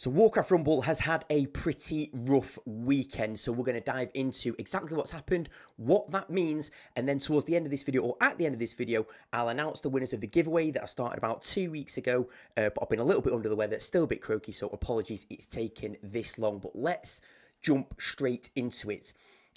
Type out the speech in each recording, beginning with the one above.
So, Warcraft Rumble has had a pretty rough weekend. So, we're going to dive into exactly what's happened, what that means, and then towards the end of this video, or at the end of this video, I'll announce the winners of the giveaway that I started about two weeks ago. Uh, but I've been a little bit under the weather, still a bit croaky, so apologies it's taken this long. But let's jump straight into it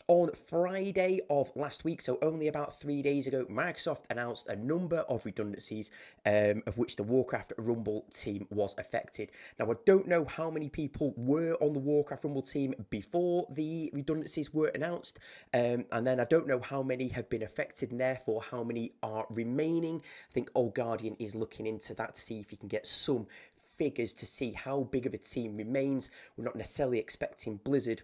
on Friday of last week, so only about three days ago, Microsoft announced a number of redundancies, um, of which the Warcraft Rumble team was affected. Now, I don't know how many people were on the Warcraft Rumble team before the redundancies were announced, um, and then I don't know how many have been affected, and therefore how many are remaining. I think Old Guardian is looking into that to see if he can get some figures to see how big of a team remains. We're not necessarily expecting Blizzard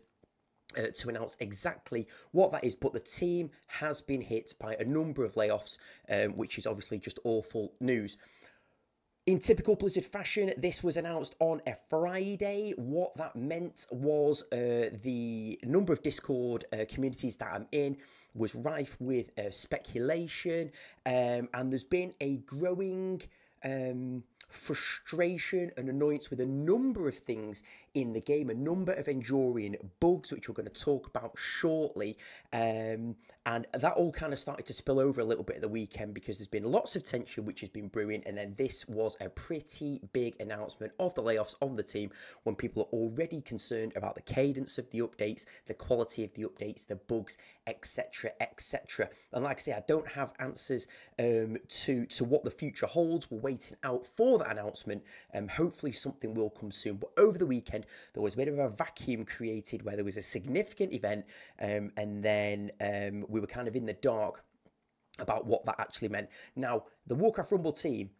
uh, to announce exactly what that is, but the team has been hit by a number of layoffs, um, which is obviously just awful news. In typical Blizzard fashion, this was announced on a Friday. What that meant was uh, the number of Discord uh, communities that I'm in was rife with uh, speculation, um, and there's been a growing um, frustration and annoyance with a number of things in the game, a number of enduring bugs, which we're going to talk about shortly. Um, and that all kind of started to spill over a little bit at the weekend because there's been lots of tension which has been brewing. And then this was a pretty big announcement of the layoffs on the team when people are already concerned about the cadence of the updates, the quality of the updates, the bugs, etc. etc. And like I say, I don't have answers um, to, to what the future holds. We're waiting out for that announcement. Um, hopefully something will come soon. But over the weekend, there was a bit of a vacuum created where there was a significant event um, and then um, we were kind of in the dark about what that actually meant. Now, the Warcraft Rumble team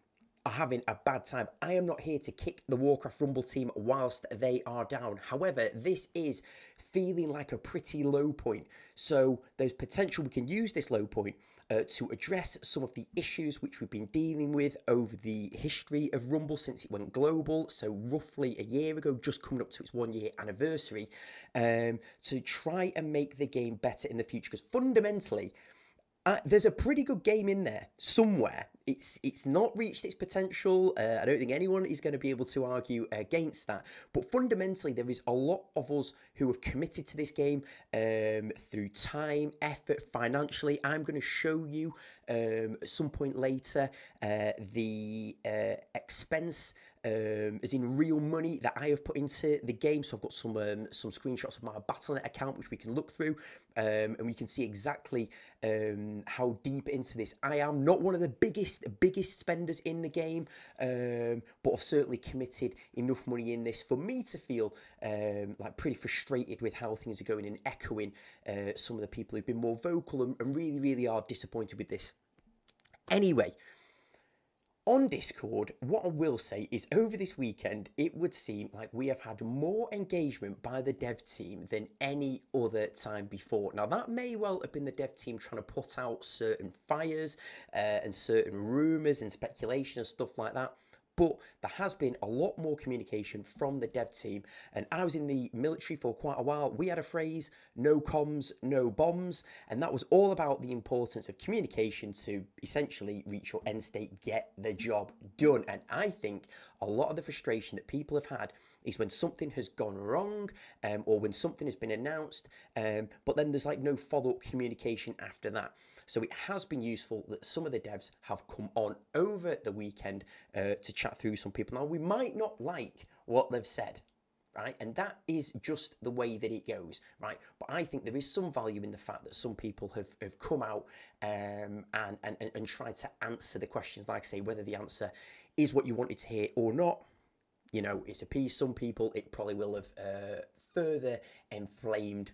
are having a bad time. I am not here to kick the Warcraft Rumble team whilst they are down. However, this is feeling like a pretty low point. So there's potential we can use this low point uh, to address some of the issues which we've been dealing with over the history of Rumble since it went global. So roughly a year ago, just coming up to its one year anniversary, um, to try and make the game better in the future. Because fundamentally, uh, there's a pretty good game in there somewhere. It's it's not reached its potential. Uh, I don't think anyone is going to be able to argue against that. But fundamentally, there is a lot of us who have committed to this game um, through time, effort, financially. I'm going to show you um, at some point later uh, the uh, expense um, as in real money that I have put into the game. So I've got some um, some screenshots of my Battle.net account which we can look through, um, and we can see exactly um, how deep into this I am. Not one of the biggest biggest spenders in the game, um, but I've certainly committed enough money in this for me to feel um, like pretty frustrated with how things are going and echoing uh, some of the people who've been more vocal and, and really really are disappointed with this. Anyway on Discord, what I will say is over this weekend, it would seem like we have had more engagement by the dev team than any other time before. Now, that may well have been the dev team trying to put out certain fires uh, and certain rumours and speculation and stuff like that but there has been a lot more communication from the dev team. And I was in the military for quite a while. We had a phrase, no comms, no bombs. And that was all about the importance of communication to essentially reach your end state, get the job done. And I think a lot of the frustration that people have had is when something has gone wrong um, or when something has been announced, um, but then there's like no follow up communication after that. So it has been useful that some of the devs have come on over the weekend uh, to chat through some people. Now, we might not like what they've said, right? And that is just the way that it goes, right? But I think there is some value in the fact that some people have, have come out um, and, and, and tried to answer the questions, like say, whether the answer is what you wanted to hear or not you know, it's appeased some people. It probably will have uh, further inflamed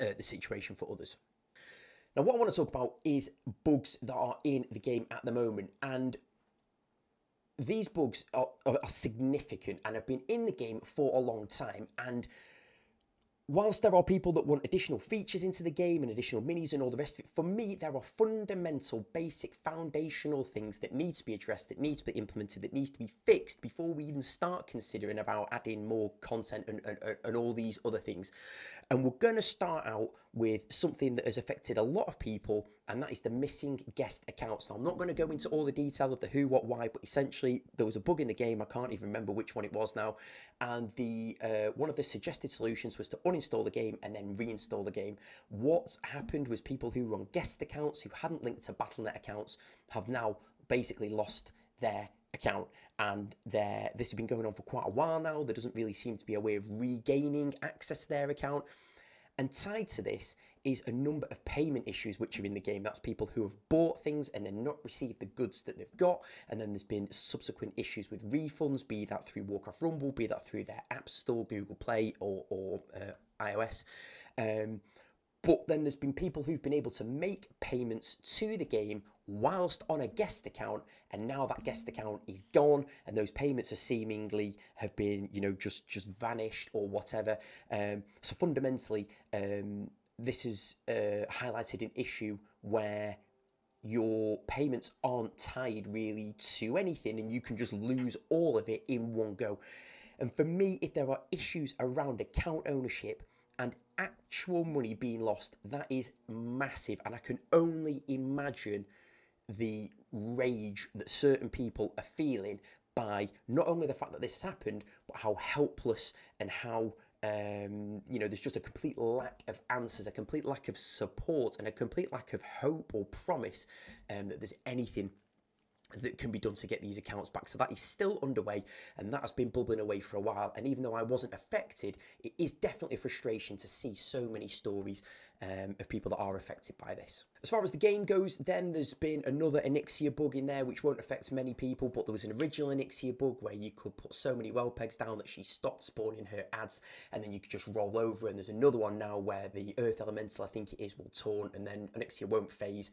uh, the situation for others. Now, what I want to talk about is bugs that are in the game at the moment. And these bugs are, are significant and have been in the game for a long time. And whilst there are people that want additional features into the game and additional minis and all the rest of it, for me, there are fundamental, basic, foundational things that need to be addressed, that need to be implemented, that needs to be fixed before we even start considering about adding more content and, and, and all these other things. And we're going to start out with something that has affected a lot of people, and that is the missing guest accounts. Now, I'm not going to go into all the detail of the who, what, why, but essentially there was a bug in the game. I can't even remember which one it was now, and the uh, one of the suggested solutions was to uninstall the game and then reinstall the game. What happened was people who were on guest accounts who hadn't linked to Battle.net accounts have now basically lost their account and there this has been going on for quite a while now there doesn't really seem to be a way of regaining access to their account and tied to this is a number of payment issues which are in the game. That's people who have bought things and then not received the goods that they've got. And then there's been subsequent issues with refunds, be that through Warcraft Rumble, be that through their App Store, Google Play, or, or uh, iOS. Um, but then there's been people who've been able to make payments to the game whilst on a guest account, and now that guest account is gone, and those payments are seemingly have been, you know, just just vanished or whatever. Um, so fundamentally, um, this has uh, highlighted an issue where your payments aren't tied really to anything, and you can just lose all of it in one go. And for me, if there are issues around account ownership and actual money being lost, that is massive. And I can only imagine the rage that certain people are feeling by not only the fact that this has happened, but how helpless and how um, you know, there's just a complete lack of answers, a complete lack of support, and a complete lack of hope or promise um, that there's anything that can be done to get these accounts back. So that is still underway and that has been bubbling away for a while. And even though I wasn't affected, it is definitely a frustration to see so many stories um, of people that are affected by this. As far as the game goes, then there's been another Onyxia bug in there, which won't affect many people, but there was an original Onyxia bug where you could put so many well pegs down that she stopped spawning her ads, and then you could just roll over. And there's another one now where the Earth Elemental, I think it is, will taunt, and then Onyxia won't phase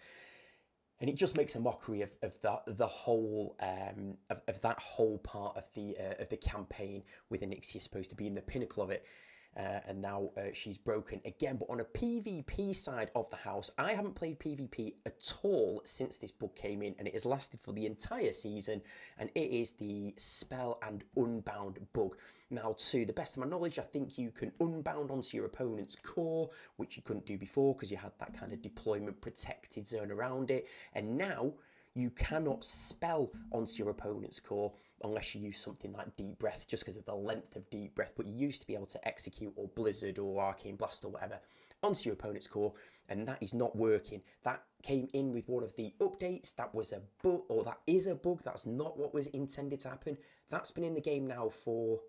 and it just makes a mockery of, of that the whole um, of, of that whole part of the uh, of the campaign with Onyxia supposed to be in the pinnacle of it uh, and now uh, she's broken again. But on a PvP side of the house, I haven't played PvP at all since this book came in, and it has lasted for the entire season, and it is the Spell and Unbound bug. Now, to the best of my knowledge, I think you can unbound onto your opponent's core, which you couldn't do before because you had that kind of deployment protected zone around it, and now you cannot spell onto your opponent's core unless you use something like Deep Breath, just because of the length of Deep Breath. But you used to be able to execute or Blizzard or Arcane Blast or whatever onto your opponent's core, and that is not working. That came in with one of the updates. That was a bug, or that is a bug. That's not what was intended to happen. That's been in the game now for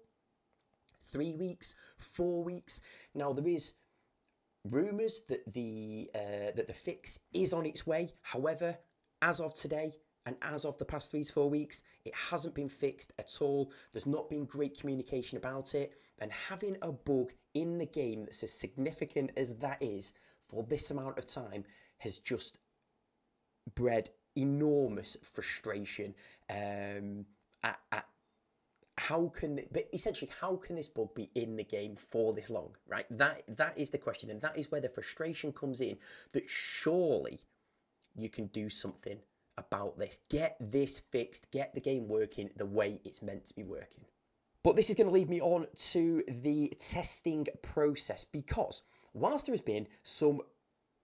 three weeks, four weeks. Now there is rumours that the uh, that the fix is on its way. However, as of today, and as of the past three to four weeks, it hasn't been fixed at all. There's not been great communication about it. And having a bug in the game that's as significant as that is for this amount of time has just bred enormous frustration um, at, at how can but essentially how can this bug be in the game for this long right that that is the question and that is where the frustration comes in that surely you can do something about this. Get this fixed, get the game working the way it's meant to be working. But this is going to lead me on to the testing process because whilst there has been some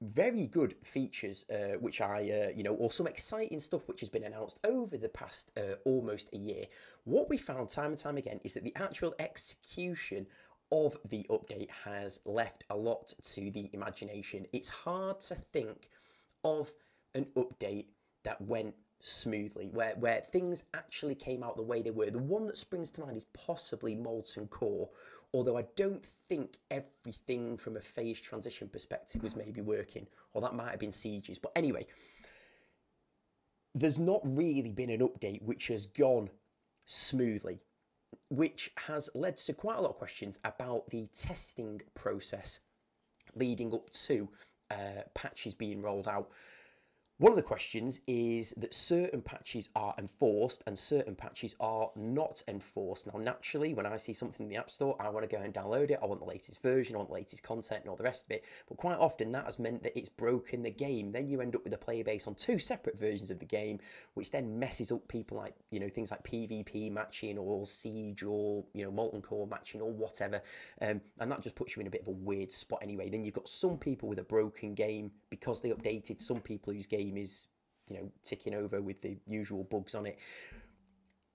very good features uh, which I, uh, you know, or some exciting stuff which has been announced over the past uh, almost a year, what we found time and time again is that the actual execution of the update has left a lot to the imagination. It's hard to think of an update that went smoothly, where, where things actually came out the way they were. The one that springs to mind is possibly Molten Core, although I don't think everything from a phase transition perspective was maybe working, or that might have been Sieges. But anyway, there's not really been an update which has gone smoothly, which has led to quite a lot of questions about the testing process leading up to uh, patches being rolled out One of the questions is that certain patches are enforced and certain patches are not enforced. Now, naturally, when I see something in the App Store, I want to go and download it. I want the latest version, I want the latest content and all the rest of it. But quite often, that has meant that it's broken the game. Then you end up with a player base on two separate versions of the game, which then messes up people like, you know, things like PvP matching or Siege or, you know, Molten Core matching or whatever. Um, and that just puts you in a bit of a weird spot anyway. Then you've got some people with a broken game because they updated, some people whose game game is, you know, ticking over with the usual bugs on it.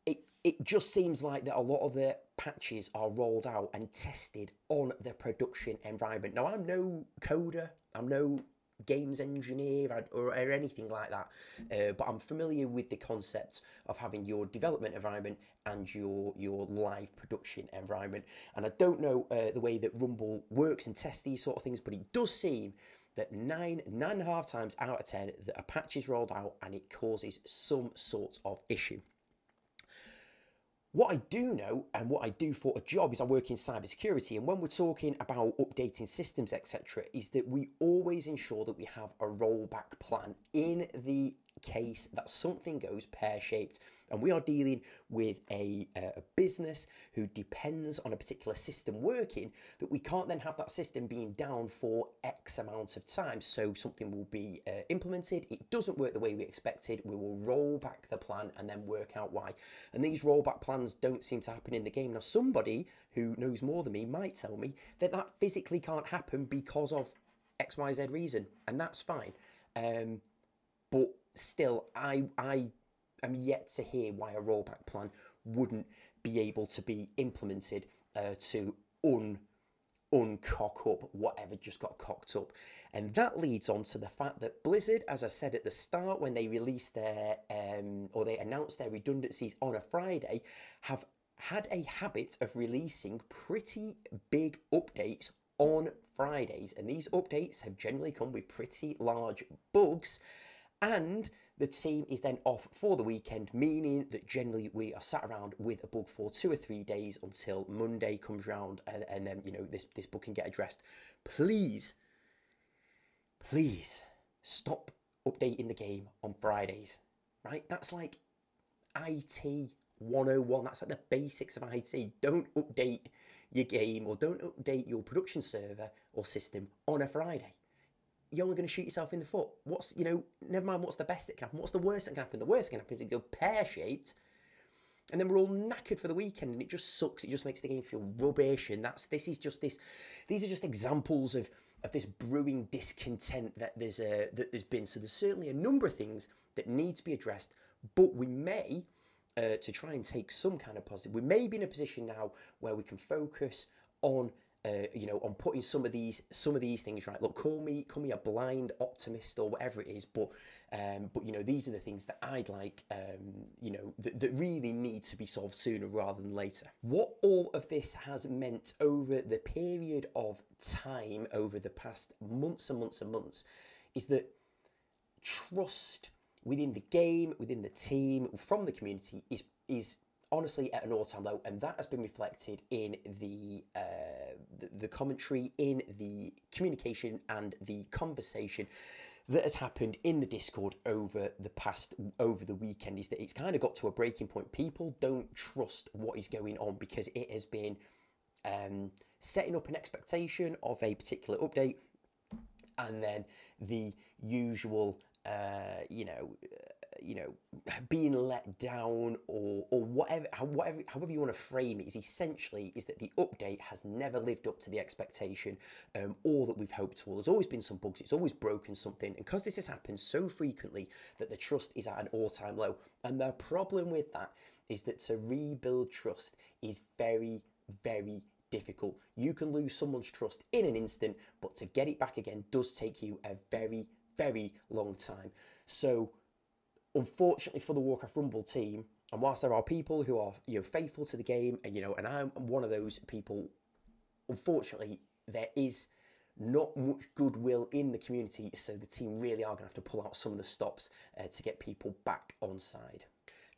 It it just seems like that a lot of the patches are rolled out and tested on the production environment. Now I'm no coder, I'm no games engineer or, or anything like that, uh, but I'm familiar with the concepts of having your development environment and your your live production environment. And I don't know uh, the way that Rumble works and tests these sort of things, but it does seem that nine, nine and a half times out of 10 that a patch is rolled out and it causes some sort of issue. What I do know and what I do for a job is I work in cybersecurity. And when we're talking about updating systems, etc., is that we always ensure that we have a rollback plan in the case that something goes pear shaped and we are dealing with a, a business who depends on a particular system working that we can't then have that system being down for X amount of time. So something will be uh, implemented, it doesn't work the way we expected, we will roll back the plan and then work out why. And these rollback plans don't seem to happen in the game. Now, somebody who knows more than me might tell me that that physically can't happen because of XYZ reason, and that's fine. Um, but still, I, I am yet to hear why a rollback plan wouldn't be able to be implemented uh, to un uncock up whatever just got cocked up. And that leads on to the fact that Blizzard, as I said at the start, when they released their um, or they announced their redundancies on a Friday, have had a habit of releasing pretty big updates on Fridays. And these updates have generally come with pretty large bugs and the team is then off for the weekend, meaning that generally we are sat around with a bug for two or three days until Monday comes round and, and then, you know, this, this bug can get addressed. Please, please stop updating the game on Fridays, right? That's like IT 101. That's like the basics of IT. Don't update your game or don't update your production server or system on a Friday you're only going to shoot yourself in the foot. What's, you know, never mind what's the best that can happen. What's the worst that can happen? The worst that can happen is it go pear-shaped and then we're all knackered for the weekend and it just sucks. It just makes the game feel rubbish. And that's, this is just this, these are just examples of, of this brewing discontent that there's, a, that there's been. So there's certainly a number of things that need to be addressed, but we may, uh, to try and take some kind of positive, we may be in a position now where we can focus on uh, you know, on putting some of these some of these things right. Look, call me call me a blind optimist or whatever it is, but um, but you know, these are the things that I'd like, um, you know, that, that really need to be solved sooner rather than later. What all of this has meant over the period of time, over the past months and months and months, is that trust within the game, within the team, from the community is is honestly at an all-time low and that has been reflected in the, uh, the, commentary in the communication and the conversation that has happened in the discord over the past over the weekend is that it's kind of got to a breaking point. People don't trust what is going on because it has been um, setting up an expectation of a particular update and then the usual uh, you know you know, being let down or or whatever, whatever, however you want to frame it, is essentially is that the update has never lived up to the expectation um, or that we've hoped for. There's always been some bugs. It's always broken something, and because this has happened so frequently that the trust is at an all-time low. And the problem with that is that to rebuild trust is very, very difficult. You can lose someone's trust in an instant, but to get it back again does take you a very, very long time. So unfortunately for the Warcraft Rumble team, and whilst there are people who are you know faithful to the game, and you know, and I'm one of those people, unfortunately, there is not much goodwill in the community, so the team really are going to have to pull out some of the stops uh, to get people back on side.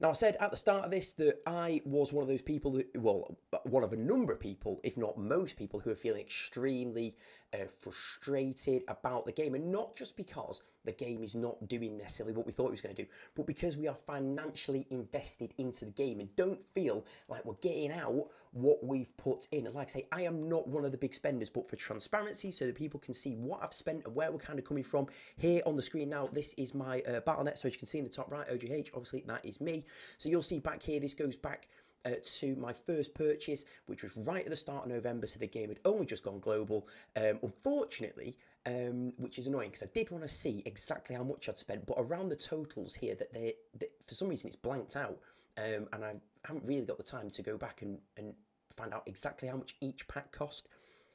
Now, I said at the start of this that I was one of those people, well, one of a number of people, if not most people, who are feeling extremely uh, frustrated about the game. And not just because the game is not doing necessarily what we thought it was going to do, but because we are financially invested into the game and don't feel like we're getting out what we've put in. And like I say, I am not one of the big spenders, but for transparency, so that people can see what I've spent and where we're kind of coming from here on the screen now, this is my uh, Battle.net. So as you can see in the top right, OJH, obviously that is me. So you'll see back here, this goes back uh, to my first purchase, which was right at the start of November, so the game had only just gone global. Um, unfortunately, um, which is annoying because I did want to see exactly how much I'd spent, but around the totals here, that they, that for some reason it's blanked out, um, and I haven't really got the time to go back and, and find out exactly how much each pack cost.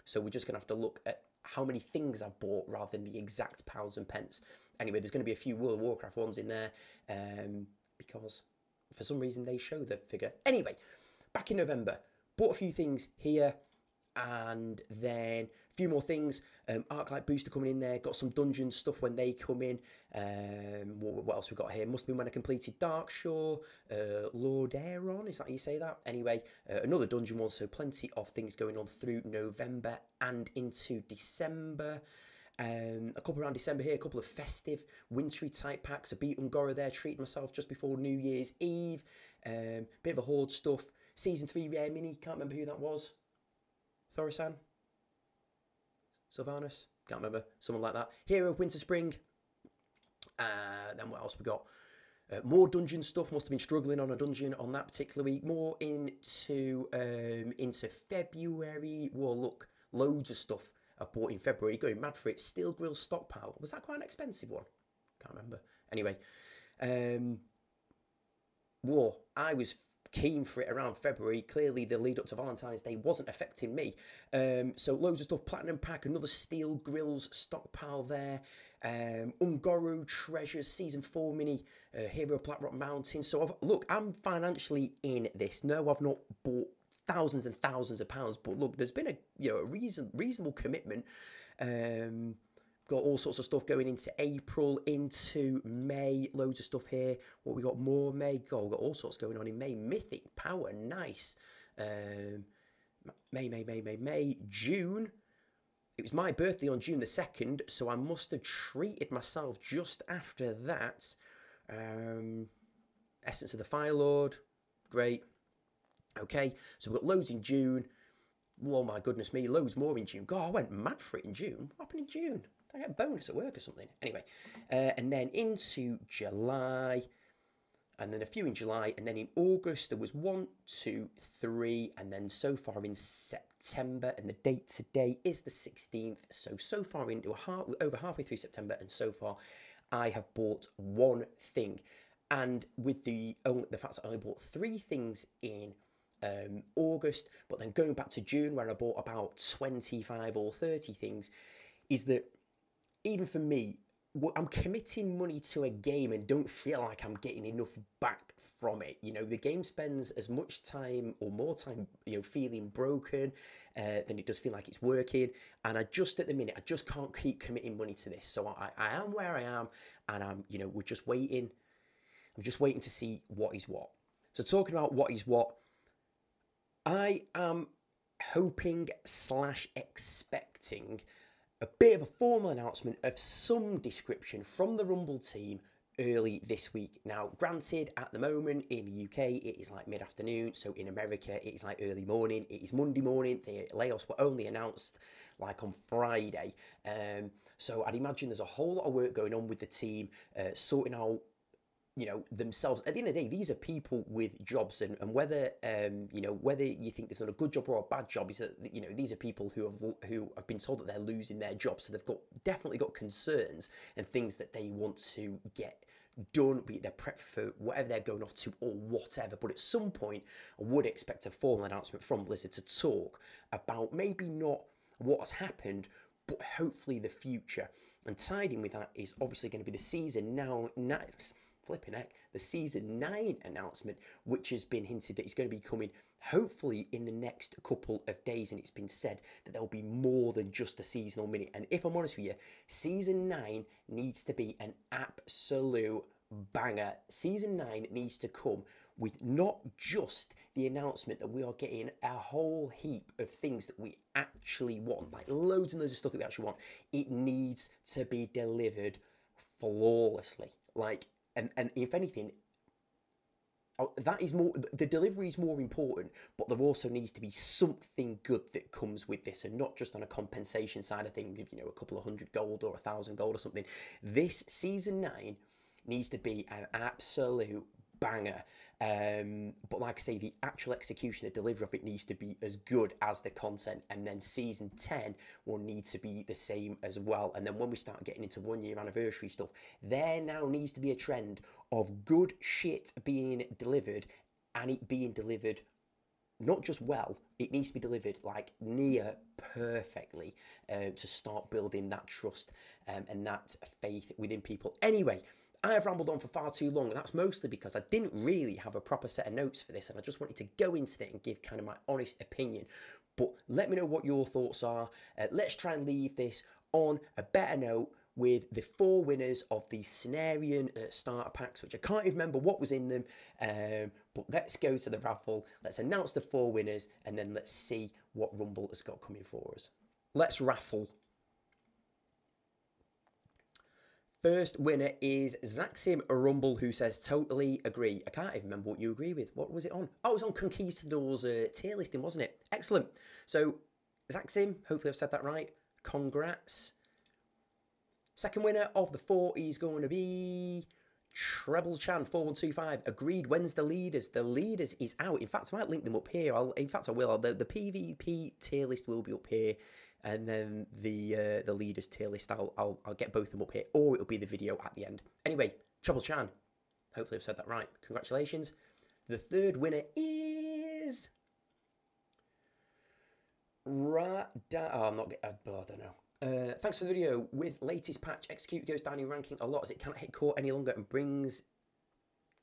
So we're just going to have to look at how many things I've bought rather than the exact pounds and pence. Anyway, there's going to be a few World of Warcraft ones in there um, because for some reason they show the figure. Anyway, back in November, bought a few things here and then a few more things. Um, Arclight Booster coming in there, got some dungeon stuff when they come in. Um, what, what, else we got here? Must have been when I completed Darkshore, uh, Lordaeron, is that how you say that? Anyway, uh, another dungeon one, so plenty of things going on through November and into December. Um, a couple around December here, a couple of festive, wintry type packs. I beat Un'Goro there, treated myself just before New Year's Eve. Um, bit of a horde stuff. Season 3 Rare Mini, can't remember who that was. Thaurissan? Sylvanas? Can't remember. Someone like that. Hero Winterspring. Uh, then what else we got? Uh, more dungeon stuff. Must have been struggling on a dungeon on that particular week. More into um, into February. Well, look, loads of stuff I bought in February. Going mad for it. Steel Grill stockpile. Was that quite an expensive one? Can't remember. Anyway, um, war. I was keen for it around February. Clearly, the lead up to Valentine's Day wasn't affecting me. Um, so loads of stuff. Platinum pack, another Steel Grills stockpile there. Um, Treasures Season 4 Mini, uh, Hero Blackrock Mountain. So I've, look, I'm financially in this. No, I've not bought thousands and thousands of pounds, but look, there's been a you know a reason reasonable commitment. Um, got all sorts of stuff going into April, into May, loads of stuff here. What we got more May? We got all sorts going on in May. Mythic Power, nice. Um, May, May, May, May, May, June. It was my birthday on June the 2nd, so I must have treated myself just after that. Um, Essence of the Fire Lord, great. Okay, so we've got loads in June. Oh my goodness me, loads more in June. God, I went mad for it in June. What happened in June? I get a bonus at work or something. Anyway, uh, and then into July, and then a few in July, and then in August there was one, two, three, and then so far in September, and the date today is the 16th. So so far into half, over halfway through September, and so far I have bought one thing, and with the only, the fact that I only bought three things in um, August, but then going back to June where I bought about 25 or 30 things, is that even for me, I'm committing money to a game and don't feel like I'm getting enough back from it. You know, the game spends as much time or more time, you know, feeling broken uh, than it does feel like it's working. And I just at the minute, I just can't keep committing money to this. So I, I am where I am, and I'm, you know, we're just waiting. I'm just waiting to see what is what. So talking about what is what, I am hoping slash expecting a bit of a formal announcement of some description from the Rumble team early this week. Now, granted, at the moment in the UK, it is like mid afternoon, so in America, it is like early morning, it is Monday morning. The layoffs were only announced like on Friday. Um, so I'd imagine there's a whole lot of work going on with the team, uh, sorting out you know themselves. At the end of the day these are people with jobs and, and whether um you know whether you think they've done a good job or a bad job is that you know these are people who have who have been told that they're losing their jobs. So they've got definitely got concerns and things that they want to get done they're prep for whatever they're going off to or whatever. But at some point i would expect a formal announcement from blizzard to talk about maybe not what's happened but hopefully the future. And tied in with that is obviously going to be the season now next flipping heck, the season nine announcement, which has been hinted that it's going to be coming hopefully in the next couple of days. And it's been said that there will be more than just a seasonal minute. And if I'm honest with you, season nine needs to be an absolute banger. Season 9 needs to come with not just the announcement that we are getting a whole heap of things that we actually want, like loads and loads of stuff that we actually want. It needs to be delivered flawlessly. Like, and, and if anything, oh, that is more the delivery is more important but there also needs to be something good that comes with this and not just on a compensation side of things you know a couple of hundred gold or a thousand gold or something. This season 9 needs to be an absolute banger. Um, but like I say, the actual execution, the delivery of it needs to be as good as the content. And then season 10 will need to be the same as well. And then when we start getting into one year anniversary stuff, there now needs to be a trend of good shit being delivered and it being delivered not just well, it needs to be delivered like near perfectly uh, to start building that trust um, and that faith within people. Anyway, I have rambled on for far too long, and that's mostly because I didn't really have a proper set of notes for this, and I just wanted to go into it and give kind of my honest opinion. But let me know what your thoughts are. Uh, let's try and leave this on a better note with the four winners of the Cenarion uh, starter packs, which I can't even remember what was in them. Um, but let's go to the raffle. Let's announce the four winners, and then let's see what Rumble has got coming for us. Let's raffle First winner is Zaxim Rumble, who says, totally agree. I can't even remember what you agree with. What was it on? Oh, it was on Conquistadors uh, tier listing, wasn't it? Excellent. So, Zaxim, hopefully I've said that right. Congrats. Second winner of the four is going to be Treble Chan 4125. Agreed. When's the leaders? The leaders is out. In fact, I might link them up here. I'll, in fact, I will. The, the PvP tier list will be up here and then the uh, the leaders tier list. I'll, I'll I'll get both of them up here, or it'll be the video at the end. Anyway, Trouble Chan. Hopefully, I've said that right. Congratulations. The third winner is. Ra oh, I'm not. Oh, I don't know. Uh, thanks for the video. With latest patch, execute goes down in ranking a lot as it cannot hit core any longer and brings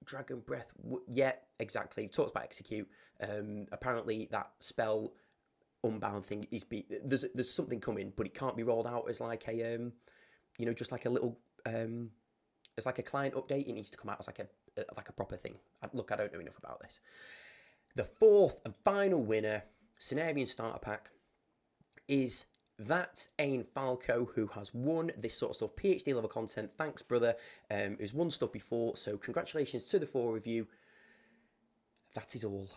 dragon breath. yeah, exactly. Talks about execute. Um, apparently that spell unbound thing is be there's there's something coming, but it can't be rolled out as like a um, you know, just like a little um, as like a client update. It needs to come out as like a, like a proper thing. Look, I don't know enough about this. The fourth and final winner, Cenarion Starter Pack, is that's Ain Falco, who has won this sort of stuff, PhD level content. Thanks, brother, um, who's won stuff before. So congratulations to the four of you. That is all.